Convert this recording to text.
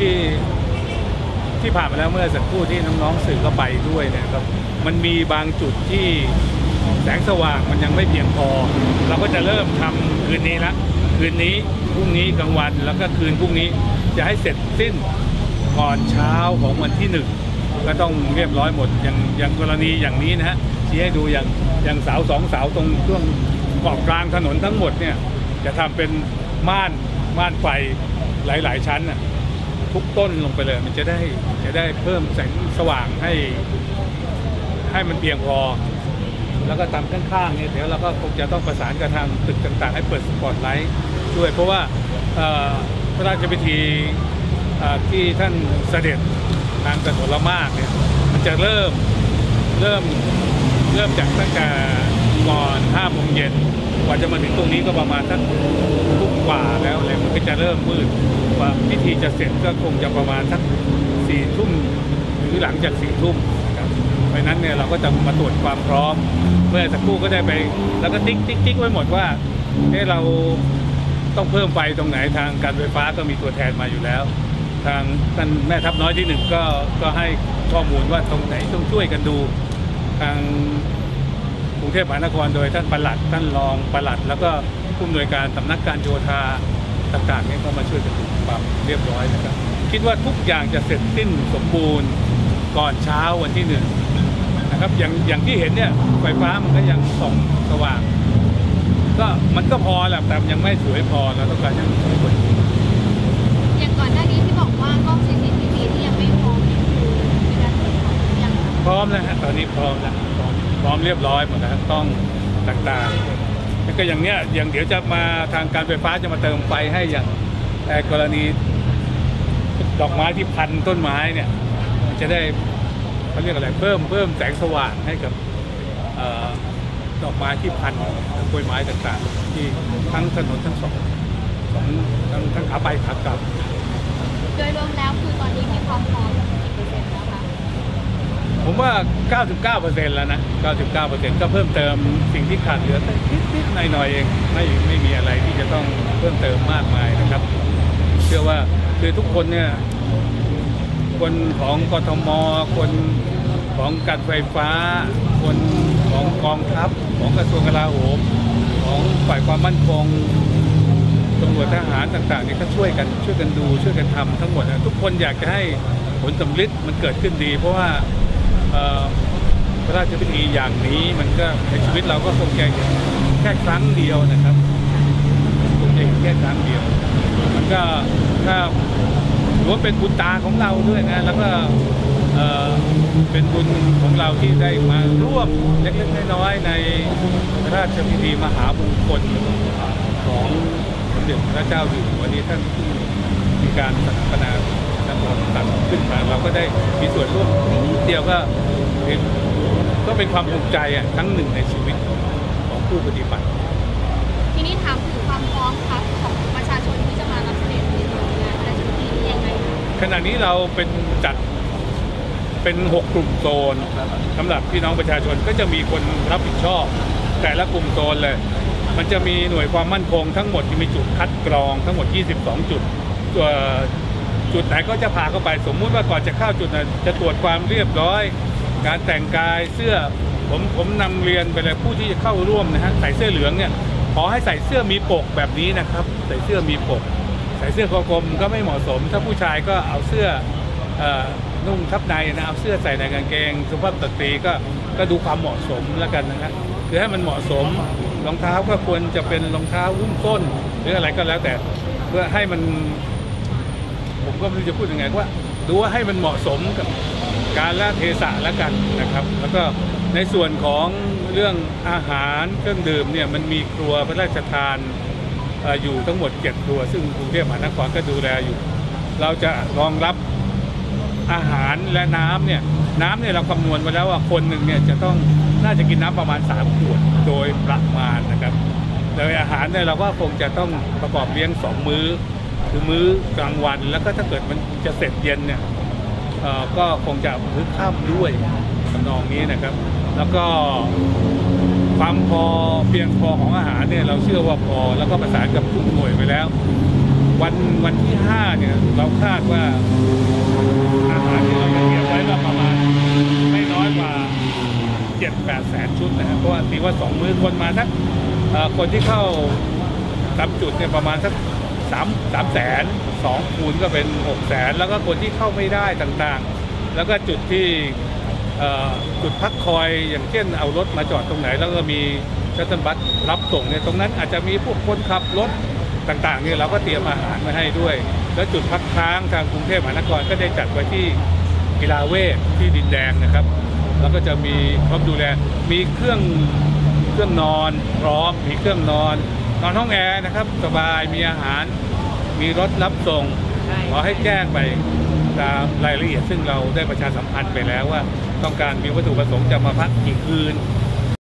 ที่ที่ผ่านมาแล้วเมื่อสักครู่ที่น้องๆสื่อก็ไปด้วยเนี่ยครับมันมีบางจุดที่แสงสว่างมันยังไม่เพียงพอ เราก็จะเริ่มทำคืนนี้ละคืนนี้พรุ่งนี้กลางวันแล้วก็คืนพรุ่งนี้จะให้เสร็จสิ้นก่อนเช้าของวันที่หนึ่งก็ต้องเรียบร้อยหมดอย่างอย่างกรณีอย่างนี้นะฮะชี้ให้ดูอย่างอย่างเสาสองเสาตรงช่วงเกาะกลางถนนทั้งหมดเนี่ยจะทำเป็นม่านม่านไฟหลาย ๆ ชั้นน่ะ ทุกต้นลงไปเลย มันจะได้จะได้เพิ่มแสงสว่างให้ ให้มันเพียงพอ แล้วก็ตามข้างๆเนี่ยเดี๋ยวเราก็คงจะต้องประสานกับทางตึกต่างๆ ให้เปิดสปอตไลท์ด้วย เพราะว่าพระราชพิธีที่ท่านเสด็จทางกฐลมากเนี่ยมันจะเริ่มเริ่มเริ่มจากตั้งแต่ก่อน5โมงเย็นกว่าจะมาถึงตรงนี้ก็ประมาณสักทุ่มกว่าแล้วอะไรมันก็จะเริ่มมืด กว่าพิธีจะเสร็จก็คงจะประมาณสักสี่ทุ่มหรือหลังจากสี่ทุ่มนะครับเพราะนั้นเนี่ยเราก็จะมาตรวจความพร้อม เมื่อสักครู่ก็ได้ไป แล้วก็ติ๊กติ๊กติ๊กไว้หมดว่าเฮ้เราต้องเพิ่มไฟตรงไหนทางการไฟฟ้าก็มีตัวแทนมาอยู่แล้ว ทางท่านแม่ทัพน้อยที่หนึ่งก็ก็ให้ข้อมูลว่าตรงไหนต้องช่วยกันดูทางกรุงเทพมหานครโดยท่านปลัดท่านรองปลัด แล้วก็ผู้อำนวยการสำนักการโยธาต่างๆเนี่ยก็มาช่วยกันดู ความเรียบร้อยนะครับ คิดว่าทุกอย่างจะเสร็จสิ้นสมบูรณ์ก่อนเช้าวันที่หนึ่งนะครับอย่างอย่างที่เห็นเนี่ยไฟฟ้ามันก็ยังส่องสว่าง ก็มันก็พอแหละแต่มันยังไม่สวยพอเราต้องการให้มันสวยกว่านี้อย่างก่อนหน้านี้ที่บอกว่ากล้อง CCTV ที่ยังไม่พร้อมนี่คือมีการตรวจสอบหรือยังคะพร้อมแล้วฮะตอนนี้พร้อมแล้วพร้อมพร้อมเรียบร้อยหมดแล้วต้องต่างๆแล้วก็อย่างเนี้ยอย่างเดี๋ยวจะมาทางการไฟฟ้าจะมาเติมไฟให้อย่าง แต่กรณีดอกไม้ที่พันต้นไม้เนี่ยมันจะได้เขาเรียกอะไรเพิ่มเพิ่มแสงสว่างให้กับออดอกไม้ที่พันกล้วยไม้ต่างๆ ที่ทั้งถนนทั้งสองสองทั้งทั้งขาไปขากลับ โดยรวมแล้วคือตอนนี้มีความพร้อมกี่เปอร์เซ็นต์แล้วคะ ผมว่า 99%แล้วนะ 99%ก็เพิ่มเติมสิ่งที่ขาดเหลือแต่นิดๆหน่อยๆเองไม่ไม่มีอะไรที่จะต้องเพิ่มเติมมากมายนะครับ เชื่อว่าคือทุกคนเนี่ย คนของกทม คนของการไฟฟ้า คนของกองทัพ ของกระทรวงกลาโหม ของฝ่ายความมั่นคงตำรวจทหารต่างๆเนี่ยก็ช่วยกันช่วยกันดูช่วยกันทำทั้งหมดนะทุกคนอยากจะให้ผลสำลิดมันเกิดขึ้นดี เพราะว่า พระราชพิธีอย่างนี้มันก็ในชีวิตเราก็คงแค่แค่ครั้งเดียวนะครับคงจะแค่ครั้งเดียว มันก็ถ้าถือว่าเป็นบุญตาของเราด้วยนะ แล้วก็เอ่อเป็นบุญของเราที่ได้มาร่วมเล็กๆน้อยๆในพระราชพิธีมหามงคลของสมเด็จพระเจ้าอยู่หัววันนี้ท่านมีการสถาปนา นักบอลตัดขึ้นมาเราก็ได้มีส่วนร่วมนิดเดียวก็เป็นก็เป็นความภูมิใจอะครั้งหนึ่งในชีวิตของผู้ปฏิบัติ ทีนี้ถามถึงความพร้อมครับของประชาชนที่จะมารับเสด็จในงานพระราชพิธีนี้ยังไงคะขณะนี้เราเป็นจัดเป็นหกกลุ่มโซนสำหรับพี่น้องประชาชนก็จะมีคนรับผิดชอบ แต่ละกลุ่มโซนเลย มันจะมีหน่วยความมั่นคงทั้งหมดมีจุดคัดกรองทั้งหมด 22 จุดตัว จุดไหนก็จะพาเข้าไปสมมุติว่าก่อนจะเข้าจุดนั้นจะตรวจความเรียบร้อย การแต่งกายเสื้อผมผมนำเรียนไปเลยผู้ที่จะเข้าร่วมนะฮะใส่เสื้อเหลืองเนี่ยขอให้ใส่เสื้อมีปกแบบนี้นะครับ ใส่เสื้อมีปก ใส่เสื้อคอกลมก็ไม่เหมาะสม ถ้าผู้ชายก็เอาเสื้อนุ่งทับในนะเอาเสื้อใส่ในกางเกงสุภาพสตรีก็ก็ดูความเหมาะสมแล้วกันนะครับคือให้มันเหมาะสมรองเท้าก็ควรจะเป็นรองเท้าหุ้มส้น หรืออะไรก็แล้วแต่เพื่อให้มัน ผมก็ไม่รู้จะพูดยังไงว่าดูว่าให้มันเหมาะสมกับการละเทศะแล้วกันนะครับ แล้วก็ในส่วนของเรื่องอาหารเครื่องดื่มเนี่ยมันมีครัวพระราชทานอยู่ทั้งหมดเจ็ดครัว ซึ่งกรุงเทพมหานครก็ดูแลอยู่ เราจะรองรับอาหารและน้ำเนี่ยน้ำเนี่ยเราคำนวณไว้แล้วว่าคนหนึ่งเนี่ยจะต้องน่าจะกินน้ำประมาณ 3 ขวดโดยประมาณนะครับโดยอาหารเนี่ยเราก็คงจะต้องประกอบเลี้ยงสองมื้อ คือมื้อกลางวันแล้วก็ถ้าเกิดมันจะเสร็จเย็นเนี่ยก็คงจะมื้อค่ำด้วยทำนองนี้นะครับ แล้วก็ความพอเพียงพอของอาหารเนี่ยเราเชื่อว่าพอแล้วก็ประสานกับทุกหน่วยไปแล้ว วันวันที่ห้าเนี่ยเราคาดว่าอาหารที่เราเตรียมไว้ก็ประมาณไม่น้อยกว่าเจ็ดแปดแสนชุดนะครับเพราะว่าตีว่าสองมื้อคนมาสักคนที่เข้าตามจุดเนี่ยประมาณสัก สามสามแสนสองคูณก็เป็นหกแสนแล้วก็คนที่เข้าไม่ได้ต่างๆ แล้วก็จุดที่จุดพักคอยอย่างเช่นเอารถมาจอดตรงไหน แล้วก็มีชัตเติลบัสรับส่งเนี่ยตรงนั้นอาจจะมีพวกคนขับรถต่างๆเนี่ยเราก็เตรียมอาหารมาให้ด้วย แล้วจุดพักค้างทางกรุงเทพมหานครก็ได้จัดไว้ที่กีฬาเวทที่ดินแดงนะครับ แล้วก็จะมีพร้อมดูแลมีเครื่องเครื่องนอนพร้อมมีเครื่องนอน นอนห้องแอร์นะครับ สบายมีอาหาร มีรถรับส่ง ขอให้แจ้งไปตามรายละเอียดซึ่งเราได้ประชาสัมพันธ์ไปแล้วว่า ต้องการมีวัตถุประสงค์จะมาพักกี่คืน